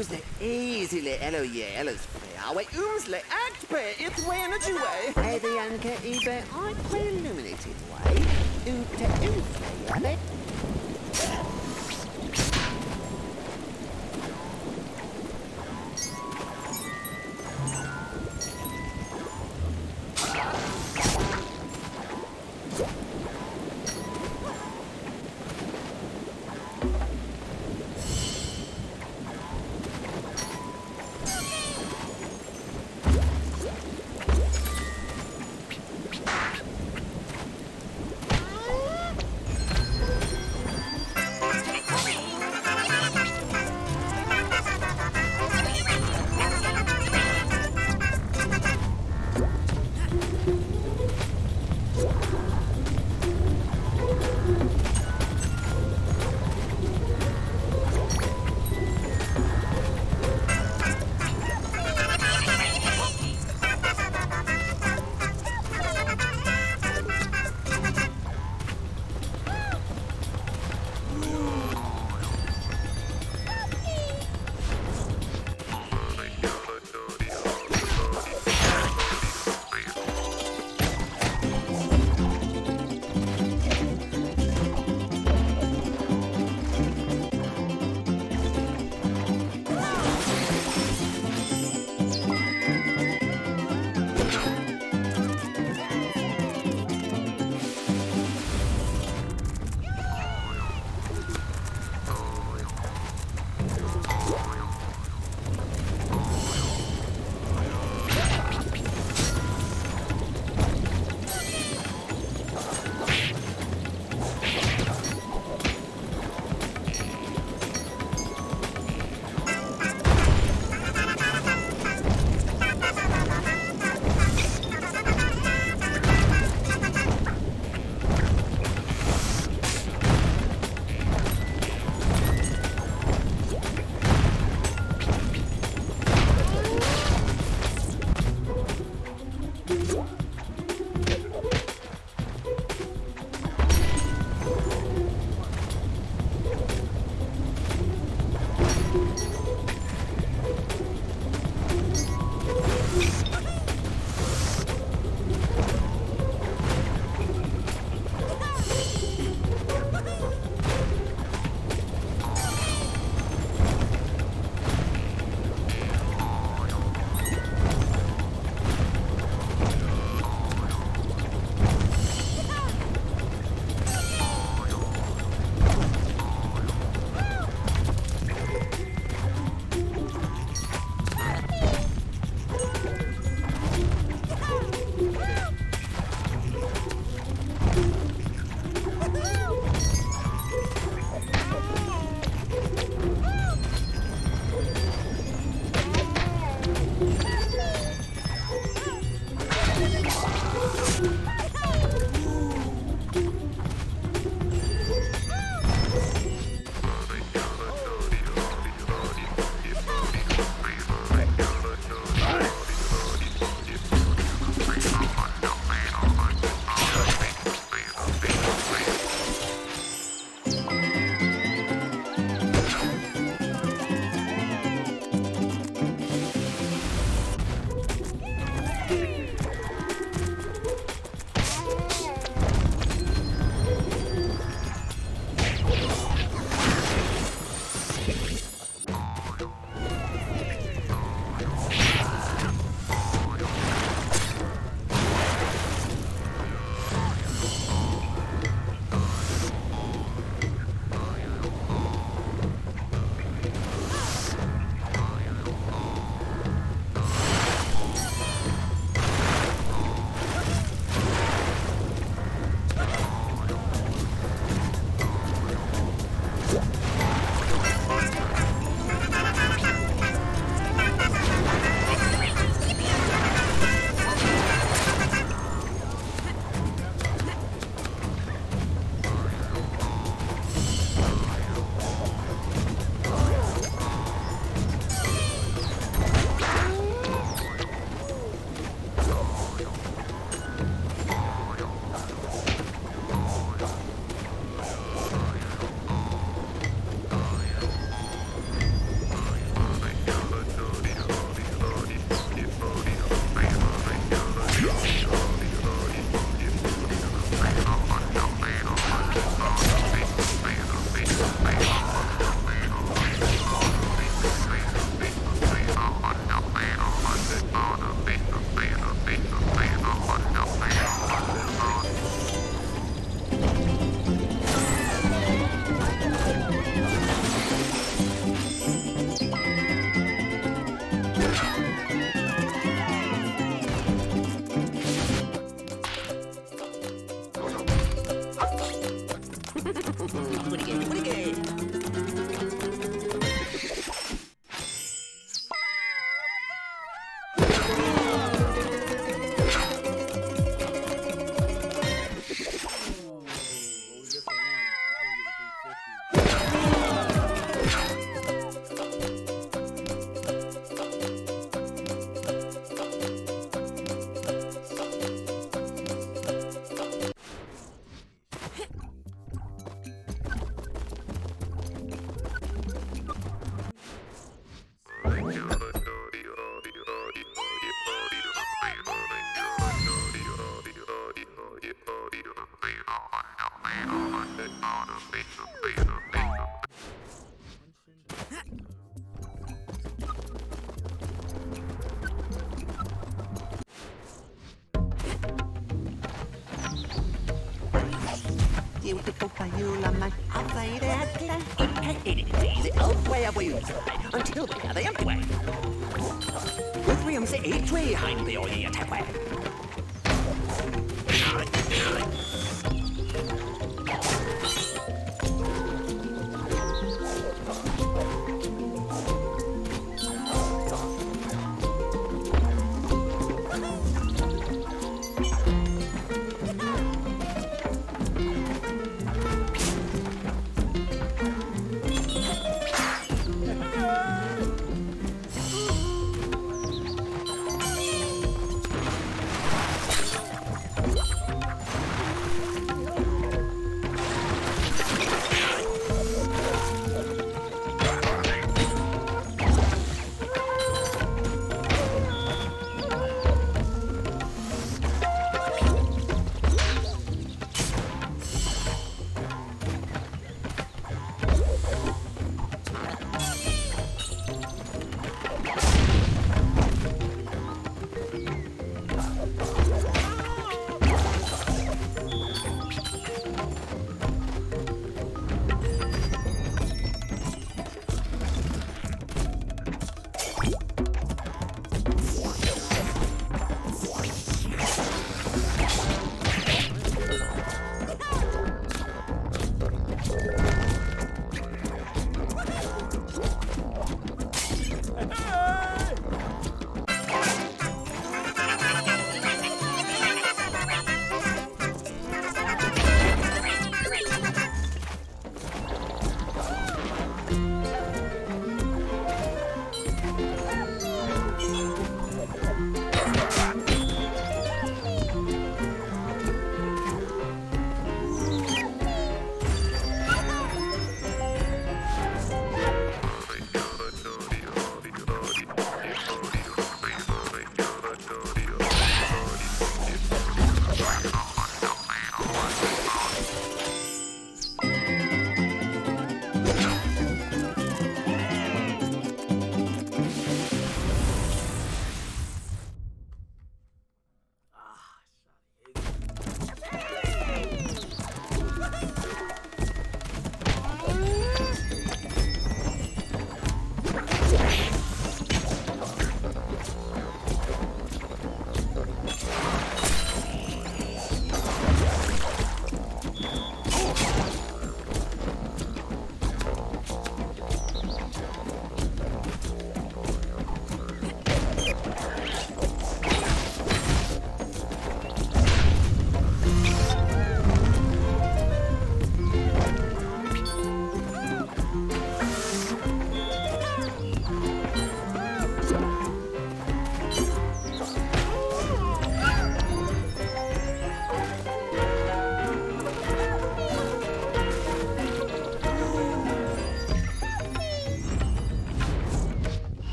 Umsle easily elo ye elos Awe umsle act pe it way energy way. Edianka ibe I play illuminated way. Ute umsle yabe. Beautiful easy, oh, where were you Until the empty way. William say each way behind the oil attack way.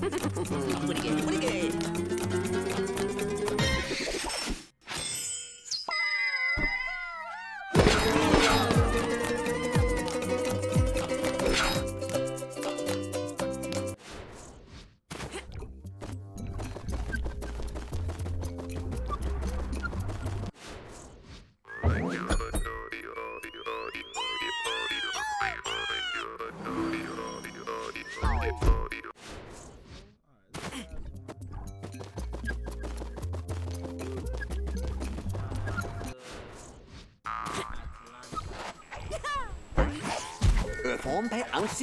pretty good.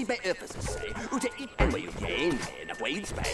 Bei öffes sig, ute i en var ju gen en av Wadesbay.